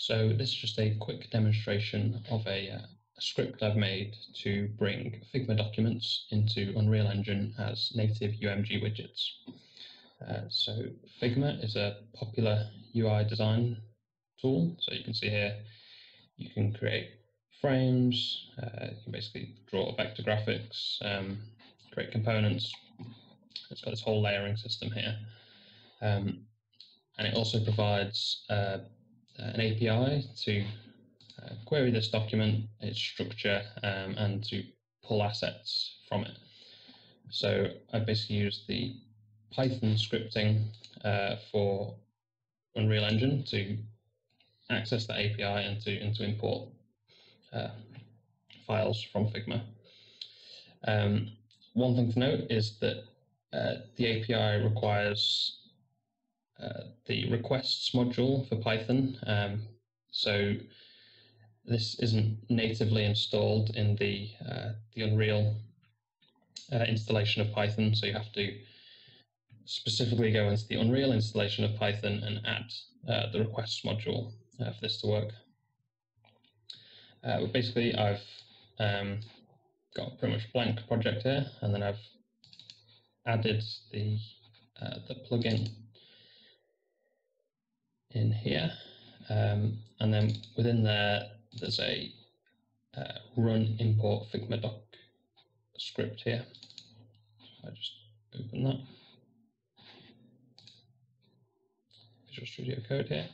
So this is just a quick demonstration of a, uh, a, script I've made to bring Figma documents into Unreal Engine as native UMG widgets. Uh, so Figma is a popular UI design tool. So you can see here, you can create frames, uh, you can basically draw vector graphics, um, create components. It's got this whole layering system here. Um, and it also provides uh, an API to uh, query this document, its structure, um, and to pull assets from it. So I basically use the Python scripting uh, for Unreal Engine to access the API and to, and to import uh, files from Figma. Um, one thing to note is that uh, the API requires uh, the requests module for Python. Um, so this isn't natively installed in the uh, the Unreal uh, installation of Python. So you have to specifically go into the Unreal installation of Python and add uh, the requests module uh, for this to work. but basically, I've um, got pretty much blank project here, and then I've added the the plugin in here. Um, and then within there, there's a uh, run import Figma doc script here. I just open that. Visual Studio Code here.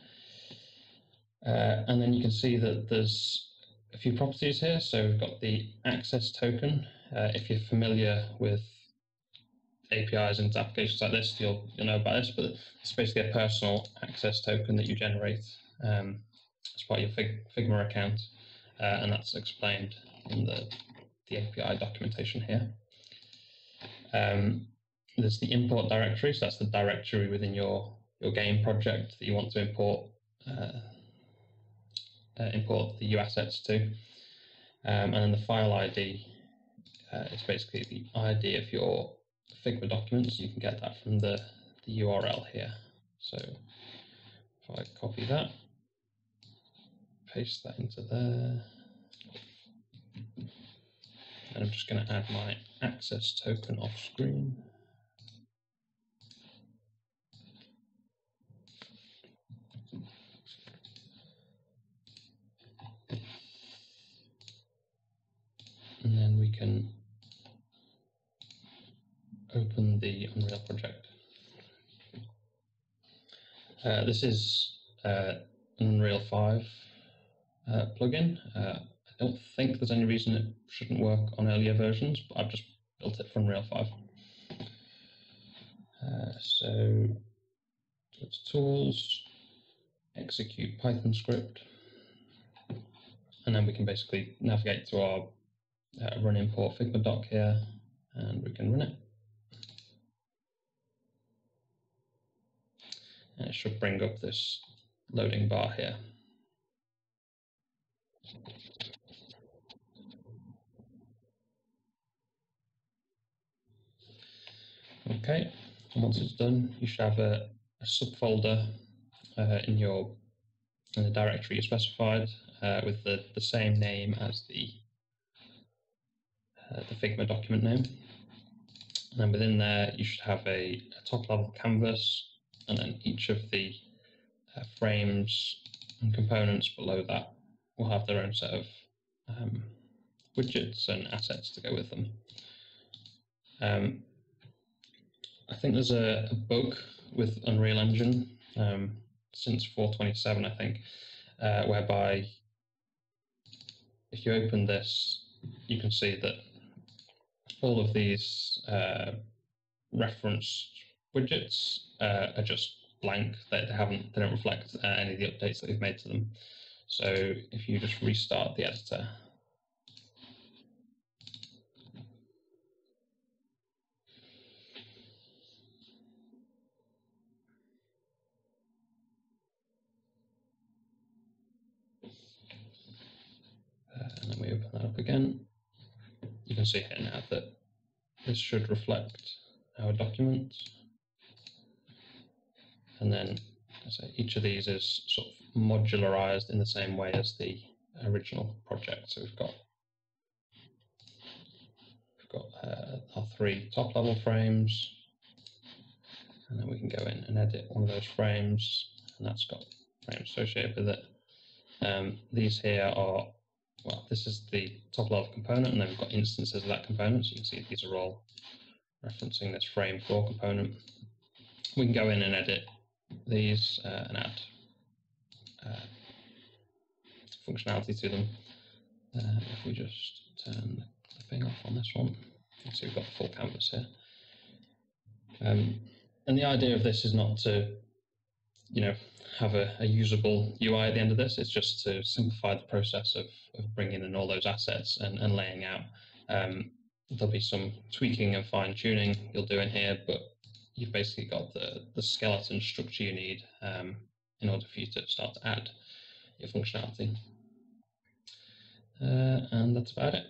Uh, and then you can see that there's a few properties here. So we've got the access token. Uh, if you're familiar with APIs into applications like this, you'll you'll know about this. But it's basically a personal access token that you generate um, as part of your Fig Figma account, uh, and that's explained in the the API documentation here. Um, there's the import directory, so that's the directory within your your game project that you want to import uh, uh, import the UAssets to, um, and then the file ID uh, is basically the ID of your Figma documents, you can get that from the, the URL here. So if I copy that, paste that into there, and I'm just going to add my access token off screen. And then we can open the Unreal project. Uh, this is uh, an Unreal 5 uh, plugin. Uh, I don't think there's any reason it shouldn't work on earlier versions, but I've just built it for Unreal 5. Uh, so it's tools, execute Python script, and then we can basically navigate to our uh, run import Figma doc here, and we can run it. And it should bring up this loading bar here. Okay, and once it's done, you should have a, a subfolder uh, in your in the directory you specified uh, with the, the same name as the uh, the Figma document name. And then within there, you should have a, a top level canvas and then each of the uh, frames and components below that will have their own set of um, widgets and assets to go with them. Um, I think there's a, a, bug with Unreal Engine um, since 427, I think, uh, whereby if you open this, you can see that all of these uh, reference widgets uh, are just blank. They, haven't they don't reflect uh, any of the updates that we've made to them. So if you just restart the editor. Uh, and then we open that up again. You can see here now that this should reflect our document and then So each of these is sort of modularized in the same way as the original project. So we've got we've got uh, our three top level frames, and then we can go in and edit one of those frames, and that's got frames associated with it. Um, these here are well, this is the top level component, and then we've got instances of that component. So you can see these are all referencing this frame core component. We can go in and edit these uh, and add uh, functionality to them. Uh, if we just turn the thing off on this one, see we've got the full canvas here. Um, and the idea of this is not to, you know, have a, a, usable UI at the end of this. It's just to simplify the process of, of bringing in all those assets and, and laying out. Um, there'll be some tweaking and fine tuning you'll do in here, but you've basically got the, the skeleton structure you need um, in order for you to start to add your functionality. Uh, and that's about it.